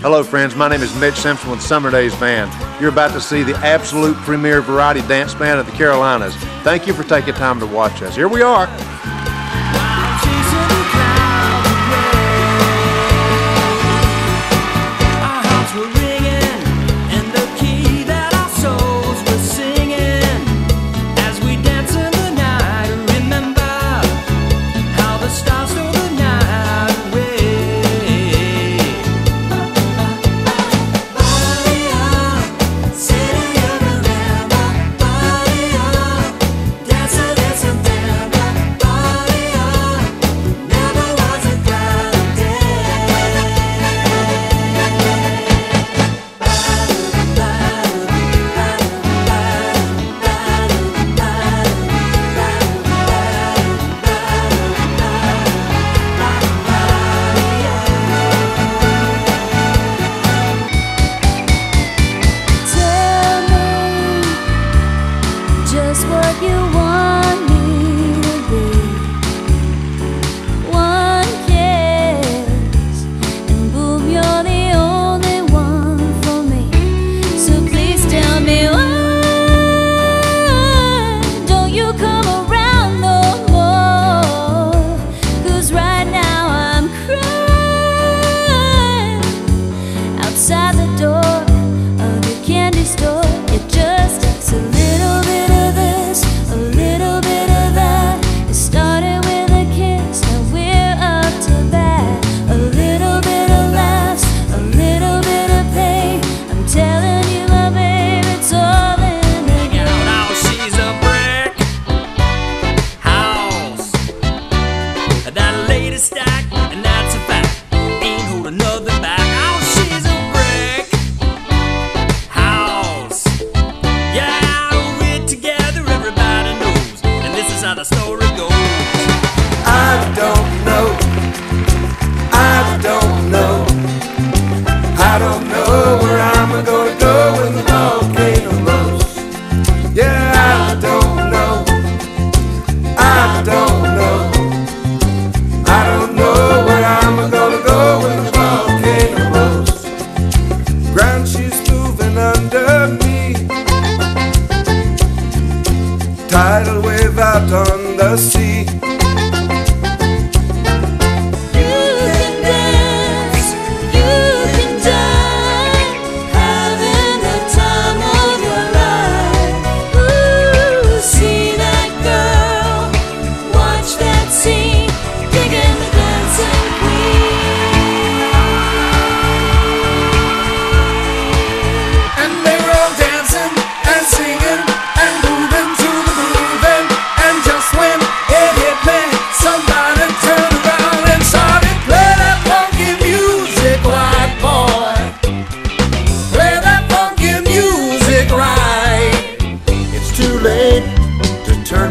Hello, friends. My name is Mitch Simpson with Summerdaze Band. You're about to see the absolute premier variety dance band of the Carolinas. Thank you for taking time to watch us. Here we are.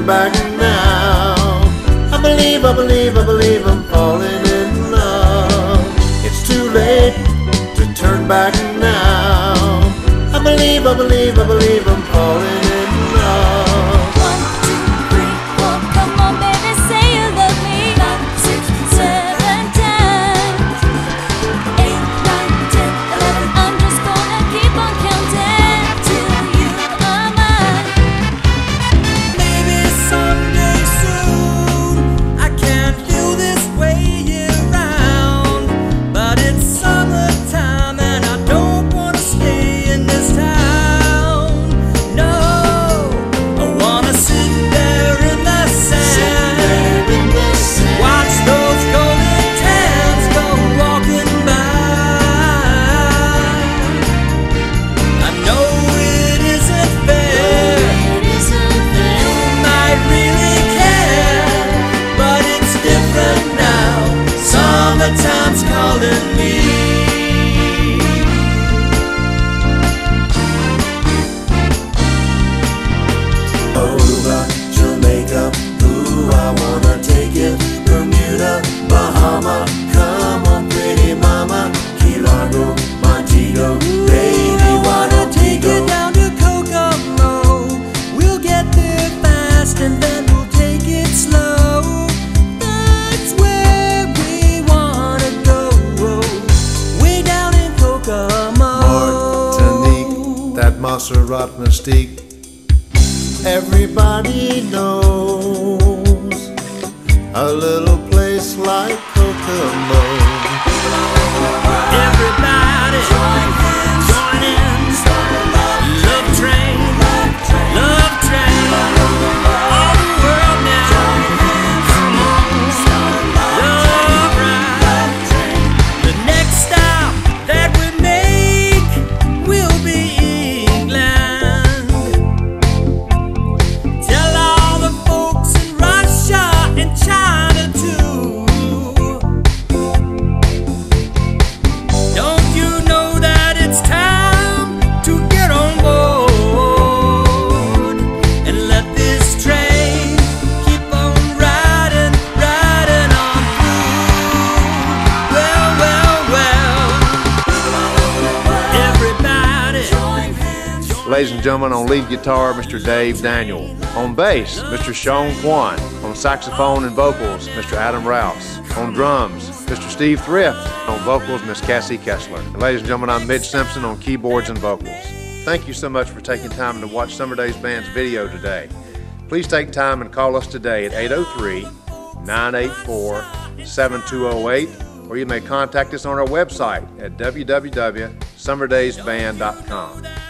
back now. I believe, I believe, I believe I'm falling in love. It's too late to turn back now. I believe, I believe, I believe I'm falling over. Jamaica, ooh, I wanna take you Bermuda, Bahama, come on pretty mama. Key Largo, Montego, ooh, baby, wanna take go. you down to Kokomo. We'll get there fast and then we'll take it slow. That's where we wanna go. Way down in Kokomo. Martinique, that Montserrat mystique. Everybody knows a little place like Kokomo. Everybody Ladies and gentlemen, on lead guitar, Mr. Dave Daniel. On bass, Mr. Sean Kwan. On saxophone and vocals, Mr. Adam Rouse. On drums, Mr. Steve Thrift. On vocals, Miss Cassie Kessler. And ladies and gentlemen, I'm Mitch Simpson on keyboards and vocals. Thank you so much for taking time to watch Summerdaze Band's video today. Please take time and call us today at 803 984 7208, or you may contact us on our website at www.summerdazeband.com.